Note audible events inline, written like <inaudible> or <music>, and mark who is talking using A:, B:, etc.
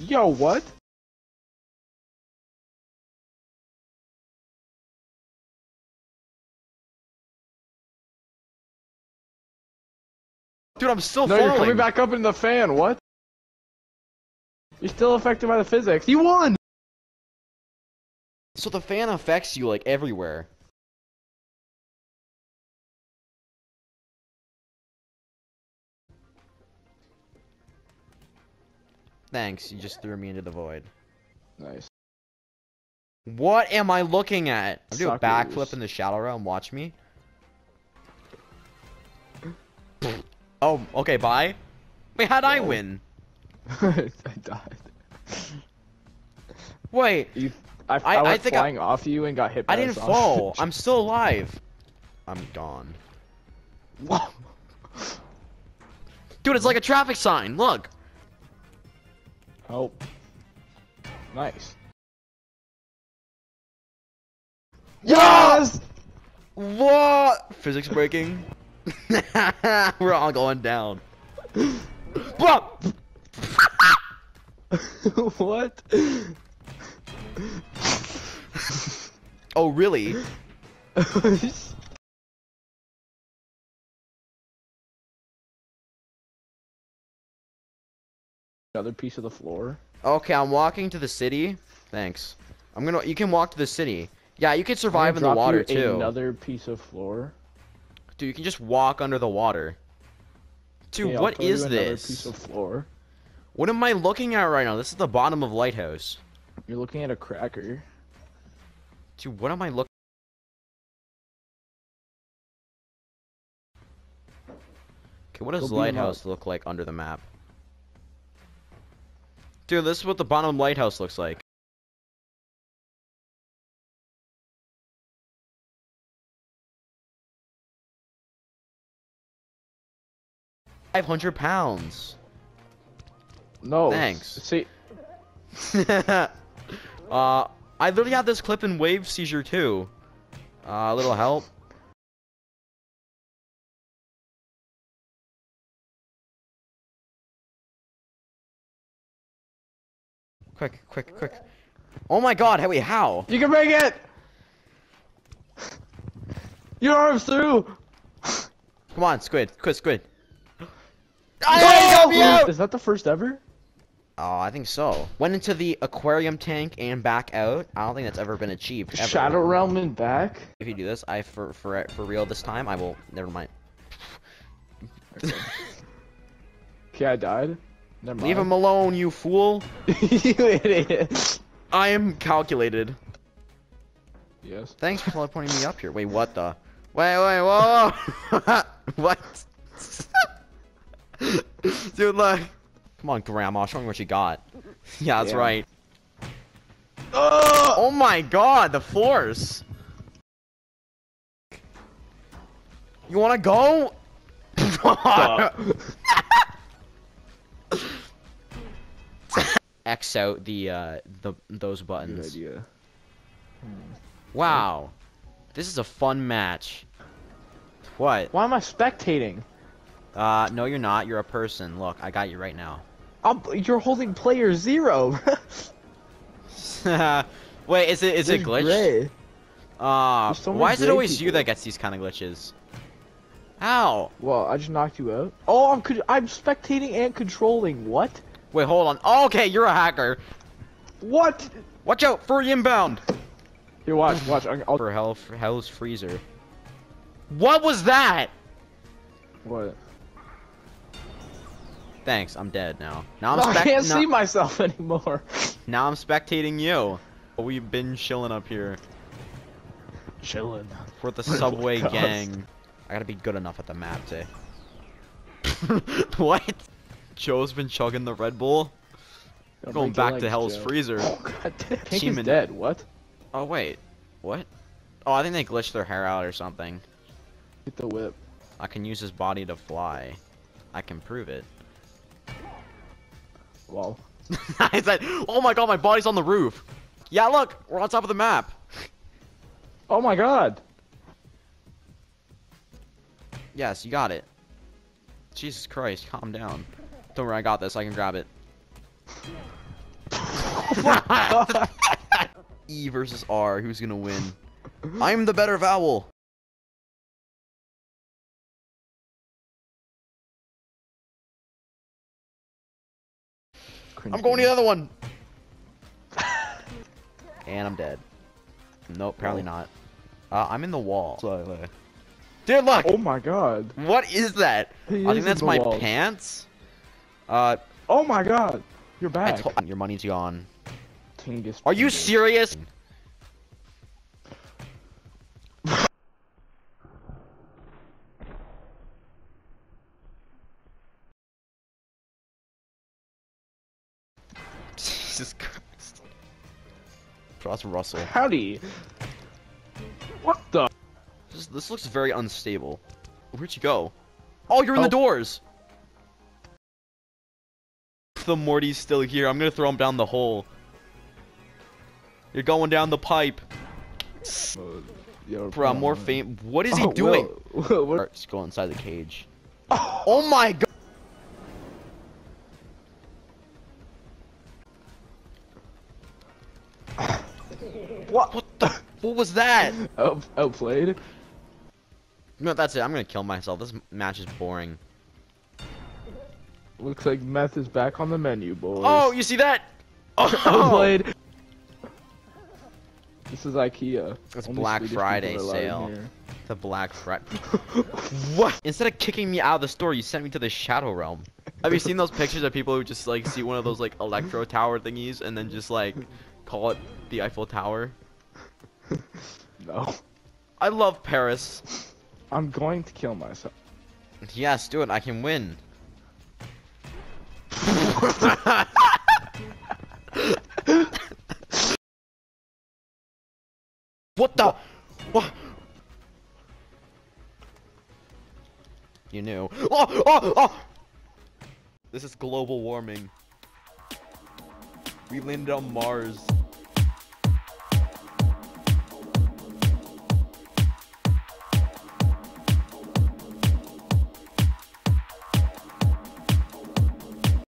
A: Yo, what?
B: Dude, I'm still
A: No,
B: falling.
A: you're coming back up in the fan. What? You're still affected by the physics. You won.
B: So the fan affects you like everywhere. Thanks, you just threw me into the void.
A: Nice.
B: What am I looking at? I'm doing a backflip in the Shadow Realm, watch me. Oh, okay, bye. Wait, how'd I win? <laughs>
A: I died.
B: Wait,
A: You, I, I,
B: I- I
A: went
B: think I-
A: flying off you and got hit by
B: I didn't fall. I'm still alive. I'm gone.
A: Whoa.
B: Dude, it's like a traffic sign, look!
A: Help. Nice.
B: Yes! What? Physics breaking. <laughs> We're all going down. What? <laughs>
A: what? <laughs>
B: Oh, really?
A: Oh, Another piece of the floor.
B: Okay, I'm walking to the city. Thanks. I'm gonna. You can walk to the city. Yeah, you can survive in the water too.
A: Another piece of floor.
B: Dude, you can just walk under the water. Dude,
A: Okay,
B: what is this?
A: Piece of floor.
B: What am I looking at right now? This is the bottom of Lighthouse.
A: You're looking at a cracker.
B: Dude, what am I looking? Okay, what does
A: Go
B: Lighthouse look like under the map? Dude, this is what the bottom lighthouse looks like. Five hundred pounds.
A: No.
B: Thanks.
A: See, <laughs>
B: uh, I literally had this clip in Wave Seizure too. Uh, a little help. Quick, quick, quick. Oh my god, wait, how?
A: you can make it. Your arms through.
B: Come on, squid, squid, squid. I got me out!
A: Is that the first ever?
B: Oh, I think so. Went into the aquarium tank and back out. I don't think that's ever been achieved. Ever.
A: Shadow Realm and back.
B: If you do this, I for for for real this time, I will. Never mind.
A: Okay, I died. Never mind.
B: Leave him alone, you fool.
A: you <laughs> idiot.
B: I am calculated.
A: Yes.
B: Thanks for teleporting me up here. Wait, what the? Wait, wait, whoa! whoa. <laughs> what? <laughs> Dude, look. Come on, Grandma, show me what you got. Yeah, that's
A: Yeah.
B: right.
A: Oh!
B: Oh my god, the force! You wanna go? X out the uh the those
A: Good
B: buttons.
A: idea.
B: Wow. This is a fun match. What?
A: Why am I spectating?
B: Uh no you're not. You're a person. Look, I got you right now.
A: I'm, you're holding player zero. <laughs> <laughs>
B: Wait, is it is it
A: There's
B: glitched?
A: gray.
B: Uh
A: so
B: why is it
A: gray
B: always you that gets these kind of glitches? Ow.
A: Well, I just knocked you out. Oh, I'm I'm spectating and controlling. What?
B: Wait, hold on. Oh, okay, you're a hacker.
A: What?
B: Watch out for inbound.
A: Here, watch, watch. I'm, I'll.
B: For hell for hell's freezer. What was that?
A: What?
B: Thanks, I'm dead now. Now I'm
A: No, I can't see myself <laughs> anymore.
B: Now I'm spectating you. We've been chilling up here
A: Chilling.
B: for the <laughs> subway gang. I gotta be good enough at the map to. <laughs> what? Joe's been chugging the Red Bull.
A: Don't
B: Going
A: break your
B: back to Hell's
A: Joe.
B: Freezer. <laughs>
A: Oh god, Tank is dead. What?
B: Oh wait, what? Oh, I think they glitched their hair out or something.
A: Get the whip.
B: I can use his body to fly. I can prove it.
A: Well, <laughs>
B: I said, "Oh my god, my body's on the roof." Yeah, look, we're on top of the map.
A: oh my god.
B: Yes, you got it. Jesus Christ, calm down. Don't worry, I got this. I can grab it. <laughs> E versus R. Who's gonna win? I'm the better vowel. I'm going to the other one. <laughs> and I'm dead. Nope, apparently
A: Oh.
B: not. Uh, I'm in the wall. Dude, look!
A: Oh my god.
B: What is that?
A: He
B: I
A: is
B: think that's
A: in the
B: my
A: wall.
B: pants. Uh,
A: Oh my god. You're back.
B: your money's gone.
A: Tingus
B: Are you serious? <laughs> Jesus Christ. Ross Russell.
A: Howdy. What the?
B: This, this looks very unstable. Where'd you go? Oh, you're in the
A: Oh.
B: doors! The Morty's still here. I'm gonna throw him down the hole. You're going down the pipe.
A: Uh, yo,
B: Bro,
A: come
B: more fame. What is he <laughs>
A: Oh,
B: doing?
A: Will, Will, what-
B: Alright, just go inside the cage. Oh my god! <laughs>
A: What?
B: What the? What was that? <laughs>
A: Out, outplayed?
B: No, that's it. I'm gonna kill myself. This match is boring.
A: Looks like meth is back on the menu, boys.
B: Oh, you see that? <laughs> Oh,
A: outplayed. This is IKEA.
B: It's
A: Only
B: Black
A: Swedish
B: Friday
A: people are allowed in
B: sale. the Black Friday. <laughs> what? Instead of kicking me out of the store, you sent me to the Shadow Realm. Have you seen those pictures of people who just like see one of those like electro tower thingies and then just like call it the Eiffel Tower? <laughs>
A: No.
B: I love Paris.
A: I'm going to kill myself.
B: Yes, do it. I can win. What the? What? You knew. Oh, oh, oh! This is global warming. We landed on Mars.